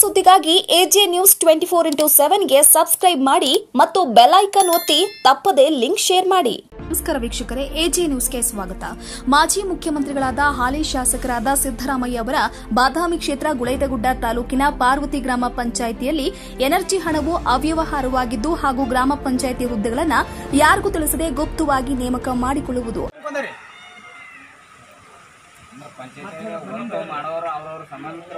ಸುದ್ದಿಗಾಗಿ AJ news twenty four into ಸೆವೆನ್ಗೆ subscribe ಮಾಡಿ ಮತ್ತು ಬೆಲ್ ಐಕನ್ ಒತ್ತಿ ತಪ್ಪದೇ ಲಿಂಕ್ ಶೇರ್ ಮಾಡಿ. ನಮಸ್ಕಾರ ವೀಕ್ಷಕರೇ ಎಜೆ ನ್ಯೂಸ್ಗೆ ಸ್ವಾಗತ. ಮಾಜಿ ಮುಖ್ಯಮಂತ್ರಿಗಳಾದ ಹಾಲಿ ಶಾಸಕರಾದ ಸಿದ್ದರಾಮಯ್ಯ ಅವರ ಬಾದಾಮಿ ಕ್ಷೇತ್ರ ಗುಳೇದಗುಡ್ಡ ತಾಲೂಕಿನ ಪಾರ್ವತಿ ಗ್ರಾಮ ಪಂಚಾಯಿತಿಯಲ್ಲಿ ಎನರ್ಜಿ ಹಣವು ಅವ್ಯವಹಾರವಾಗಿದ್ದು ಹಾಗೂ ಗ್ರಾಮ ಪಂಚಾಯಿತಿ ಹುದ್ದೆಗಳನ್ನು ಯಾರಿಗೂ ತಿಳಿಸದೆ ಗುಪ್ತವಾಗಿ ನೇಮಕ ಮಾಡಿಕೊಳ್ಳುವುದು.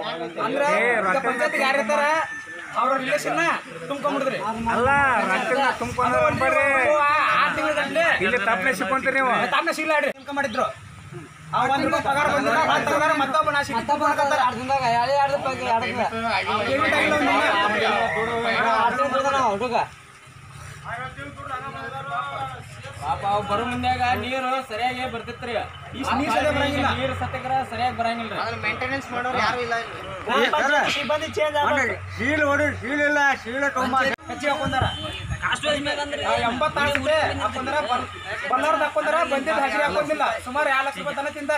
ಪಂಚಾಯತ್ ಯಾರು ಇರ್ತಾರ ಅವ್ರ ರಿಲೇಷನ್ ತುಂಬ್ಕೊಂಡ್ಬಿಡಿದ್ರಿ ಅಲ್ಲ ರೊಕ್ಕ ತುಂಬ್ಕೊಂಡು ಬರ್ಬೇಡ್ರಿ ಆರು ತಿಂಗಳ ಗಂಟೆ ಇಲ್ಲಿ ತಪ್ಪನೆ ಸಿಕ್ಕೊಂತೀರಿ ನೀವು ತಾಪ್ನ ಸಿಗ್ಲ ಆಡ್ರಿ ತುಂಬ್ಕೊಂಡ್ ಮಾಡಿದ್ರು ಆ ಒಂದ್ ರೂಪಾಯಿ ಪಗಾರ ಬಂದಿಲ್ಲ ಮತ್ತ್ ತಗೊಂಡಾರ ಮತ್ತೊಬ್ಬ ನಾ ಸಿಕ್ಕಿ ತುಂಬ್ಕೊಳಕತ್ತಾರ. ಪೇಮೆಂಟ್ ಆಗಿಲ್ಲ ಅವ್ನಿಗೆ. ಪಾಪ ಅವ್ ಬರೋ ಮುಂದ್ಯಾಗ ನೀರು ಸರಿಯಾಗಿ ಬರ್ತಿತ್ರಿ. ಇಷ್ಟ್ ನೀರ್ ಸರಿಯಾಗ್ ಬರಂಗಿಲ್ಲ. ನೀರು ಸತ್ಯಕ್ರ ಸರಿಯಾಗಿ ಬರಂಗಿಲ್ರಿ. ಗ್ರಾಮ ಪಂಚಾಯತ್ ಸಿಬ್ಬಂದಿ ಚೇಂಜ್ ಆಗ್ಬೇಕು. ಶೀಲ್ ಹೊಡಿ ಶೀಲ್ ಇಲ್ಲ ಶೀಲ ತುಂಬ ಕಚ್ಚಿ ಹಾಕೊಂಡಾರ. ಎಂಬತ್ತು ರೂಪಾಯಿ ಹಾಕೊಂಡಾರ ಬಲ್ಲಾರ್ದ ಹಾಕೊಂಡಾರ ಬಂದಿದ್ದು ಹಸಿರು ಹಾಕೊಂಡಿಲ್ಲ. ಸುಮಾರು ಎರಡು ಲಕ್ಷ ರೂಪಾಯಿ ತನಕ ಇದು.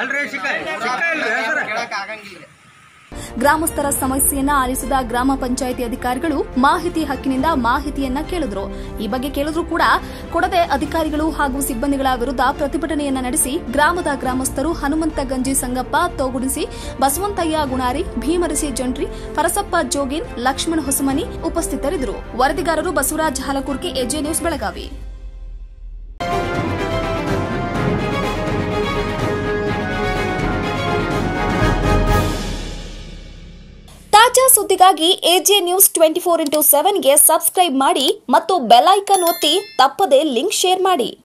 ಅಲ್ರಿ ಸಿಕ್ಕ ಸಿಕ್ಕ ಇಲ್ರಿ ಹೆಸರು? ಗ್ರಾಮಸ್ಥರ ಸಮಸ್ಯೆಯನ್ನ ಆಲಿಸಿದ ಗ್ರಾಮ ಪಂಚಾಯಿತಿ ಅಧಿಕಾರಿಗಳು ಮಾಹಿತಿ ಹಕ್ಕಿನಿಂದ ಮಾಹಿತಿಯನ್ನ ಕೇಳಿದ್ರು. ಈ ಬಗ್ಗೆ ಕೇಳಿದ್ರು ಕೂಡ ಕೊಡದೆ ಅಧಿಕಾರಿಗಳು ಹಾಗೂ ಸಿಬ್ಬಂದಿಗಳ ವಿರುದ್ಧ ಪ್ರತಿಭಟನೆಯನ್ನ ನಡೆಸಿ ಗ್ರಾಮದ ಗ್ರಾಮಸ್ಥರು ಹನುಮಂತ ಗಂಜಿ ಸಂಗಪ್ಪ, ತೋಗುಡಿಸಿ, ಬಸವಂತಯ್ಯ ಗುಣಾರಿ, ಭೀಮರಸಿ ಜಂಟ್ರಿ, ಪರಸಪ್ಪ ಜೋಗಿನ್, ಲಕ್ಷ್ಮಣ ಹೊಸಮನಿ ಉಪಸ್ಥಿತರಿದ್ದರು. ವರದಿಗಾರರು ಬಸವರಾಜ್ ಹಾಲಕುರ್ಕಿ, ಎಜೆ ನ್ಯೂಸ್ ಬೆಳಗಾವಿ. ಸುದ್ದಿಗಾಗಿ AJ news twenty four into ಸೆವೆನ್ಗೆ subscribe ಮಾಡಿ ಮತ್ತು ಬೆಲ್ ಐಕನ್ ಒತ್ತಿ ತಪ್ಪದೇ ಲಿಂಕ್ ಶೇರ್ ಮಾಡಿ.